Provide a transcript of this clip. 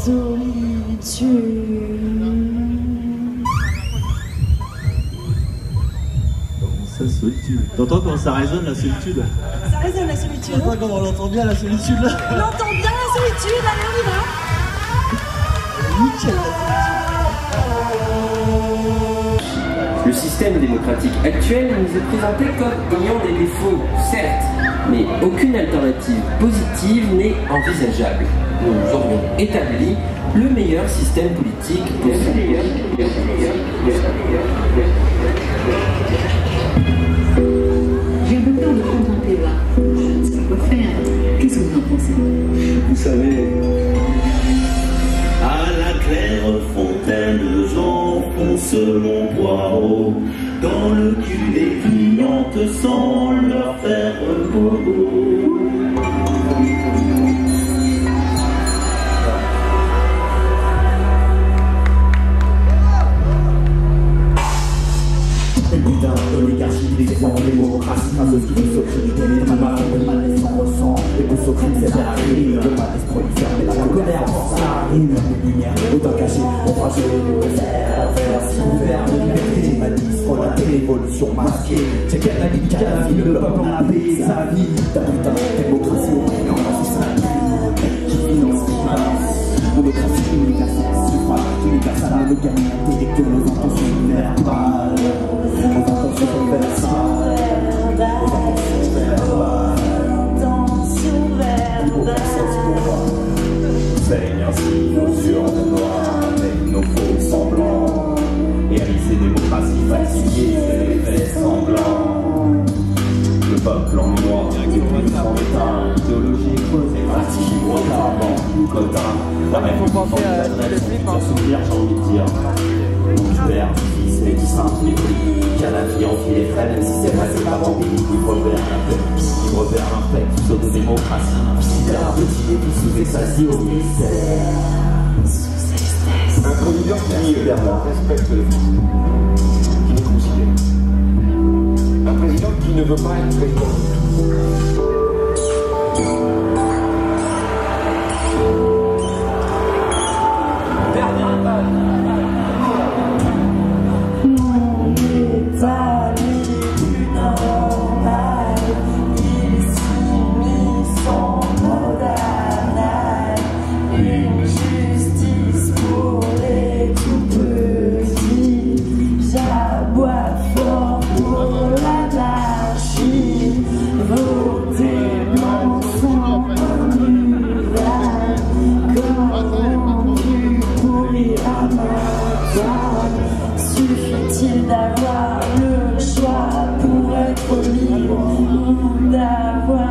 Ça, solitude. T'entends comment ça résonne la solitude Ça résonne la solitude. T'entends comment on l'entend bien la solitude là On entend bien la solitude, allez on y va. Nickel Le système démocratique actuel nous est présenté comme ayant des défauts, certes, mais aucune alternative positive n'est envisageable. Nous aurions établi le meilleur système politique possible. J'enfonce mon poireau dans le cul des clientes sans leur faire bobo. Putain, les fonds, les démocraties, grâce aux skis, aux criminels, les pousses au c'est la rime, la colère rime, les lumières, autant caché, on jouer le faire, faire, ma la révolution masquée, c'est la vie, le peuple en a payé sa vie, ta putain, démocratie, on a sa vie, qui finance, qui balance, démocratie, universelle, suffrage, universelle, nos verbales. On va penser qu'on peuple en noir, depuis état, idéologie creusée, quota. La j'ai envie de dire. Mon père, fils, les les qu'à la vie frais, même si c'est passé par en pays, libre vers la paix, libre vers l'impec, pseudo-démocratie, cyber, petit et puis sous extasie au mystère. Un président qui respecte le président qui d'avoir le choix pour être libre d'avoir